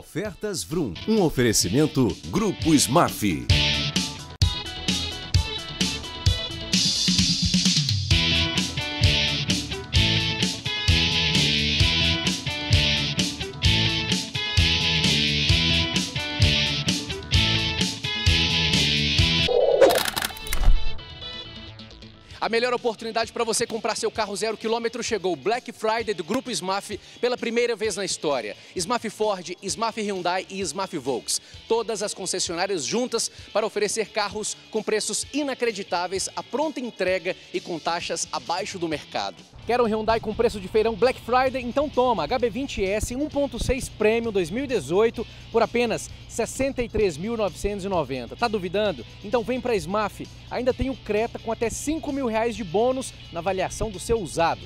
Ofertas Vrum. Um oferecimento Grupo Smaf. A melhor oportunidade para você comprar seu carro zero quilômetro chegou. Black Friday do Grupo Smaf pela primeira vez na história. Smaf Ford, Smaf Hyundai e Smaf Volks. Todas as concessionárias juntas para oferecer carros com preços inacreditáveis, a pronta entrega e com taxas abaixo do mercado. Quer um Hyundai com preço de feirão Black Friday? Então toma, HB20S 1.6 Premium 2018 por apenas R$ 63.990. Tá duvidando? Então vem para Smaf. Ainda tem o Creta com até 5 mil reais de bônus na avaliação do seu usado.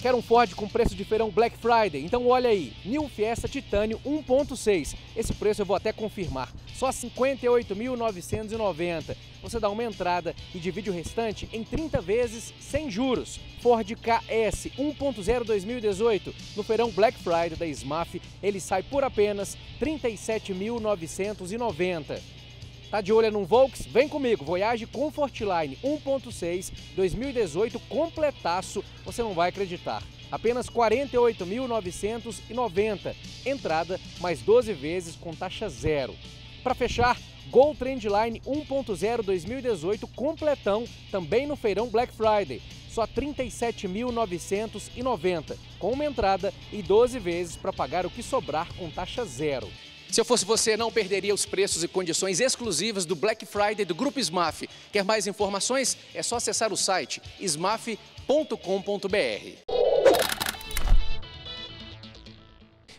Quer um Ford com preço de feirão Black Friday? Então olha aí, New Fiesta Titânio 1.6. Esse preço eu vou até confirmar, só 58.990. Você dá uma entrada e divide o restante em 30 vezes sem juros. Ford KS 1.0 2018 no feirão Black Friday da SMAF, ele sai por apenas 37.990. Tá de olho num Volks? Vem comigo, Voyage Comfortline 1.6 2018 completaço, você não vai acreditar. Apenas R$ 48.990, entrada mais 12 vezes com taxa zero. Para fechar, Gol Trendline 1.0 2018 completão, também no feirão Black Friday. Só R$ 37.990, com uma entrada e 12 vezes para pagar o que sobrar com taxa zero. Se eu fosse você, não perderia os preços e condições exclusivas do Black Friday do Grupo Smaf. Quer mais informações? É só acessar o site smaf.com.br.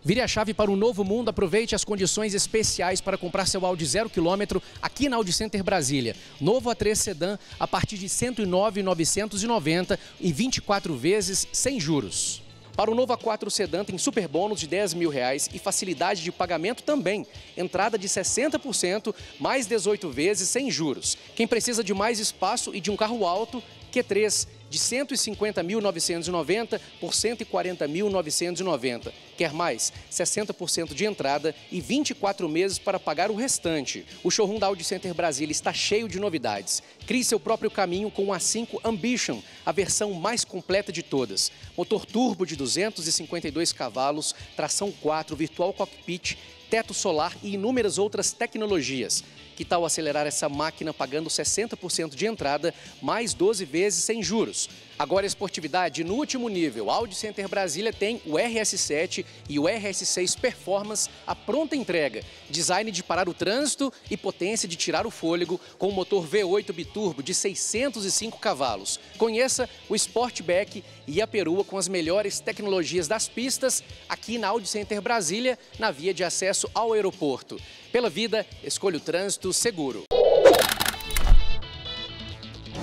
Vire a chave para um novo mundo, aproveite as condições especiais para comprar seu Audi zero quilômetro aqui na Audi Center Brasília. Novo A3 Sedan a partir de R$ 109.990 e 24 vezes sem juros. Para o Nova 4 Sedan tem super bônus de 10 mil reais e facilidade de pagamento também. Entrada de 60%, mais 18 vezes sem juros. Quem precisa de mais espaço e de um carro alto, Q3 de 150.990 por 140.990. Quer mais? 60% de entrada e 24 meses para pagar o restante. O showroom da Audi Center Brasília está cheio de novidades. Crie seu próprio caminho com o A5 Ambition, a versão mais completa de todas. Motor turbo de 252 cavalos, tração 4, virtual cockpit, teto solar e inúmeras outras tecnologias. Que tal acelerar essa máquina pagando 60% de entrada, mais 12 vezes sem juros? Agora, esportividade no último nível. Audi Center Brasília tem o RS7 e o RS6 Performance à pronta entrega. Design de parar o trânsito e potência de tirar o fôlego com o motor V8 biturbo de 605 cavalos. Conheça o Sportback e a perua com as melhores tecnologias das pistas aqui na Audi Center Brasília, na via de acesso ao aeroporto. Pela vida, escolha o trânsito seguro.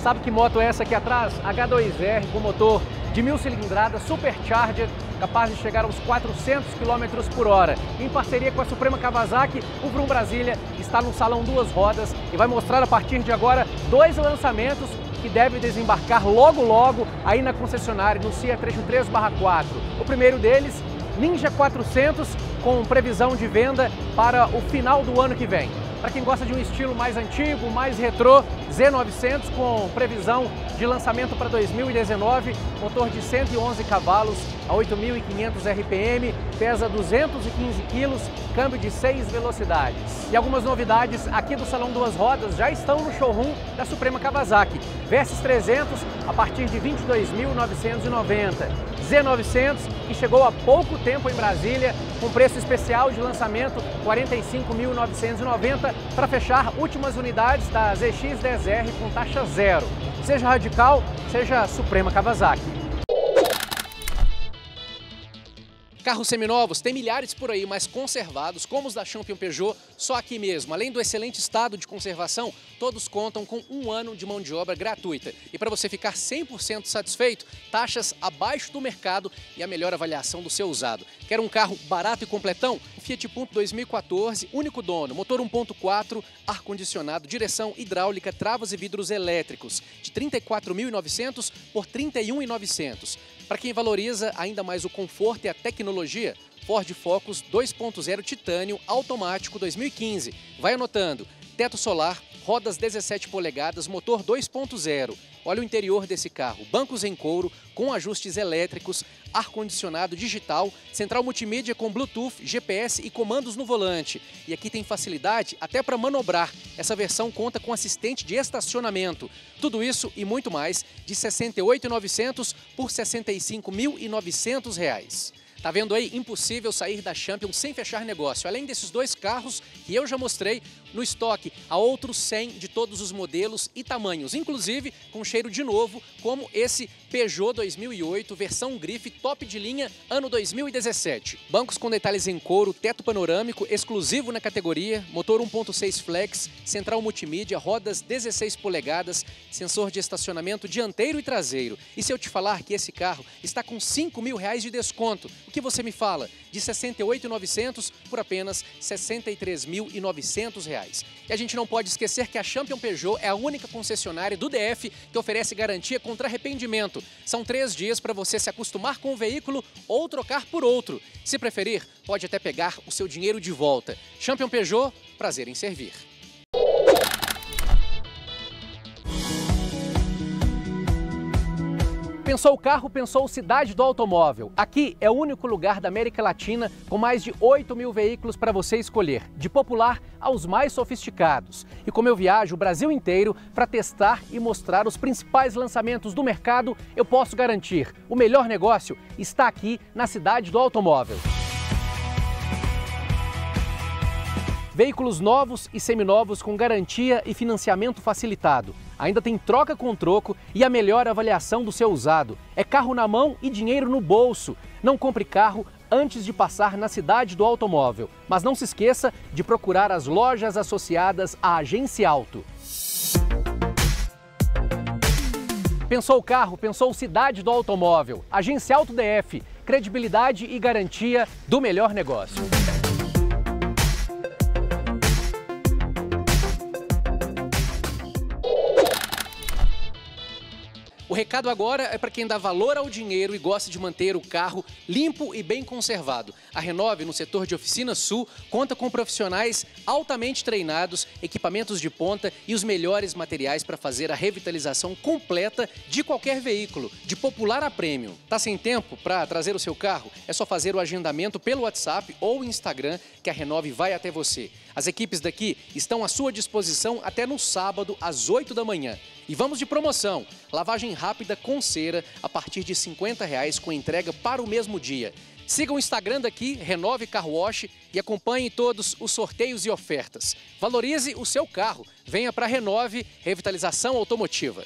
Sabe que moto é essa aqui atrás? H2R com motor de mil cilindradas, supercharger, capaz de chegar aos 400 km por hora. Em parceria com a Suprema Kawasaki, o Vrum Brasília está no Salão Duas Rodas e vai mostrar a partir de agora dois lançamentos que devem desembarcar logo logo aí na concessionária no CIA Trecho 3/4. O primeiro deles, Ninja 400, com previsão de venda para o final do ano que vem. Para quem gosta de um estilo mais antigo, mais retrô, Z900 com previsão de lançamento para 2019, motor de 111 cavalos a 8.500 RPM, pesa 215 quilos, câmbio de 6 velocidades. E algumas novidades aqui do Salão Duas Rodas já estão no showroom da Suprema Kawasaki. Versys 300 a partir de 22.990. Z900 que chegou há pouco tempo em Brasília com preço especial de lançamento 45.990 para fechar últimas unidades da ZX10R com taxa zero. Seja radical, seja Suprema Kawasaki. Carros seminovos tem milhares por aí, mas conservados, como os da Champion Peugeot, só aqui mesmo. Além do excelente estado de conservação, todos contam com um ano de mão de obra gratuita. E para você ficar 100% satisfeito, taxas abaixo do mercado e a melhor avaliação do seu usado. Quer um carro barato e completão? Fiat Punto 2014, único dono, motor 1.4, ar-condicionado, direção hidráulica, travas e vidros elétricos, de 34.900 por 31.900. Para quem valoriza ainda mais o conforto e a tecnologia, Ford Focus 2.0 Titânio automático 2015. Vai anotando: teto solar, rodas 17 polegadas, motor 2.0. Olha o interior desse carro: bancos em couro, com ajustes elétricos, ar-condicionado digital, central multimídia com Bluetooth, GPS e comandos no volante. E aqui tem facilidade até para manobrar. Essa versão conta com assistente de estacionamento. Tudo isso e muito mais de R$ 68.900 por R$ 65.900. Tá vendo aí? Impossível sair da Champions sem fechar negócio. Além desses dois carros que eu já mostrei no estoque, há outros 100 de todos os modelos e tamanhos, inclusive com cheiro de novo, como esse Peugeot 2008, versão grife top de linha, ano 2017. Bancos com detalhes em couro, teto panorâmico, exclusivo na categoria, motor 1.6 flex, central multimídia, rodas 16 polegadas, sensor de estacionamento dianteiro e traseiro. E se eu te falar que esse carro está com 5 mil reais de desconto, o que você me fala? De 68.900 por apenas 63.900 reais. E a gente não pode esquecer que a Champion Peugeot é a única concessionária do DF que oferece garantia contra arrependimento. São três dias para você se acostumar com o veículo ou trocar por outro. Se preferir, pode até pegar o seu dinheiro de volta. Champion Peugeot, prazer em servir. Pensou o carro, pensou cidade do automóvel. Aqui é o único lugar da América Latina com mais de 8 mil veículos para você escolher, de popular aos mais sofisticados. E como eu viajo o Brasil inteiro para testar e mostrar os principais lançamentos do mercado, eu posso garantir: o melhor negócio está aqui na cidade do automóvel. Veículos novos e seminovos com garantia e financiamento facilitado. Ainda tem troca com troco e a melhor avaliação do seu usado. É carro na mão e dinheiro no bolso. Não compre carro antes de passar na cidade do automóvel. Mas não se esqueça de procurar as lojas associadas à Agência Auto. Pensou o carro, pensou cidade do automóvel. Agência Auto DF, credibilidade e garantia do melhor negócio. Recado agora é para quem dá valor ao dinheiro e gosta de manter o carro limpo e bem conservado. A Renove, no setor de oficina sul, conta com profissionais altamente treinados, equipamentos de ponta e os melhores materiais para fazer a revitalização completa de qualquer veículo, de popular a prêmio. Tá sem tempo para trazer o seu carro? É só fazer o agendamento pelo WhatsApp ou Instagram que a Renove vai até você. As equipes daqui estão à sua disposição até no sábado às 8 da manhã. E vamos de promoção. Lavagem rápida com cera a partir de 50 reais com entrega para o mesmo dia. Siga o Instagram daqui, Renove Car Wash e acompanhe todos os sorteios e ofertas. Valorize o seu carro. Venha para Renove Revitalização Automotiva.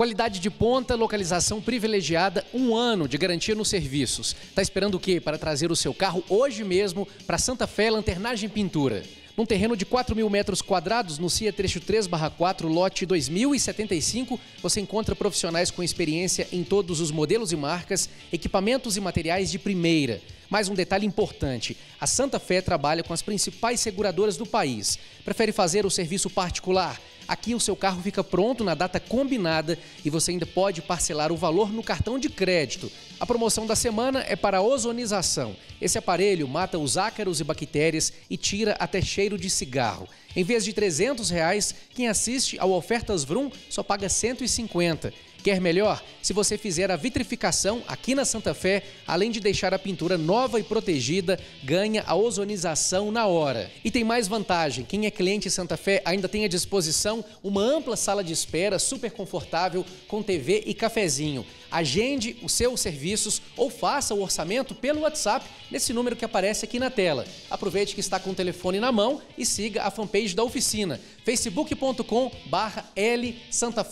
Qualidade de ponta, localização privilegiada, um ano de garantia nos serviços. Está esperando o quê para trazer o seu carro hoje mesmo para Santa Fé Lanternagem Pintura? Num terreno de 4 mil metros quadrados, no CIA Trecho 3/4, lote 2075, você encontra profissionais com experiência em todos os modelos e marcas, equipamentos e materiais de primeira. Mais um detalhe importante: a Santa Fé trabalha com as principais seguradoras do país. Prefere fazer o serviço particular? Aqui o seu carro fica pronto na data combinada e você ainda pode parcelar o valor no cartão de crédito. A promoção da semana é para ozonização. Esse aparelho mata os ácaros e bactérias e tira até cheiro de cigarro. Em vez de 300 reais, quem assiste ao Ofertas Vrum só paga R$ 150. Quer melhor? Se você fizer a vitrificação aqui na Santa Fé, além de deixar a pintura nova e protegida, ganha a ozonização na hora. E tem mais vantagem: quem é cliente Santa Fé ainda tem à disposição uma ampla sala de espera super confortável com TV e cafezinho. Agende os seus serviços ou faça o orçamento pelo WhatsApp nesse número que aparece aqui na tela. Aproveite que está com o telefone na mão e siga a fanpage da oficina, facebook.com barra L Santa.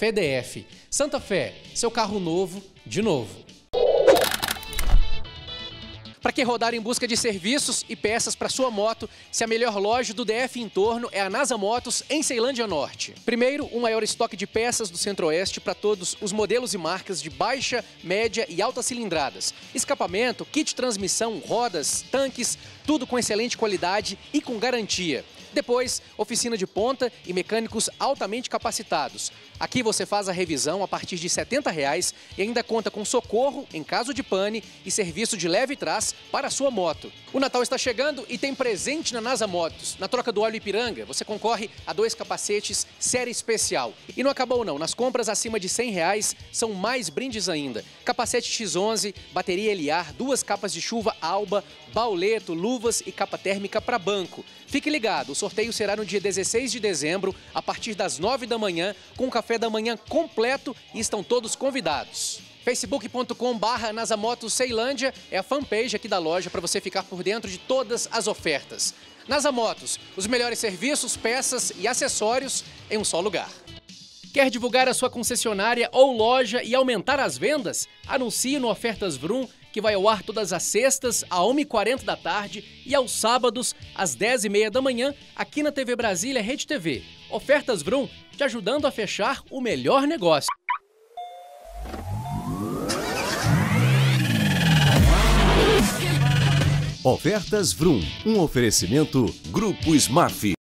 Santa Fé, seu carro novo, de novo. Para que rodar em busca de serviços e peças para sua moto, se a melhor loja do DF em torno é a NASA Motos, em Ceilândia Norte. Primeiro, o maior estoque de peças do Centro-Oeste para todos os modelos e marcas de baixa, média e alta cilindradas. Escapamento, kit transmissão, rodas, tanques, tudo com excelente qualidade e com garantia. Depois, oficina de ponta e mecânicos altamente capacitados. Aqui você faz a revisão a partir de 70 reais e ainda conta com socorro em caso de pane e serviço de leve trás para a sua moto. O Natal está chegando e tem presente na NASA Motos. Na troca do óleo Ipiranga, você concorre a dois capacetes série especial. E não acabou não, nas compras acima de 100 reais são mais brindes ainda. Capacete X11, bateria Eliar, duas capas de chuva Alba, bauleto, luvas e capa térmica para banco. Fique ligado, sorteio será no dia 16 de dezembro, a partir das 9 da manhã, com café da manhã completo e estão todos convidados. facebook.com Nasamotos Ceilândia é a fanpage aqui da loja para você ficar por dentro de todas as ofertas. Nasa Motos, os melhores serviços, peças e acessórios em um só lugar. Quer divulgar a sua concessionária ou loja e aumentar as vendas? Anuncie no Ofertas Vrum, que vai ao ar todas as sextas, às 1h40 da tarde e aos sábados, às 10h30 da manhã, aqui na TV Brasília Rede TV. Ofertas Vrum, te ajudando a fechar o melhor negócio. Ofertas Vrum, um oferecimento Grupo Smaf.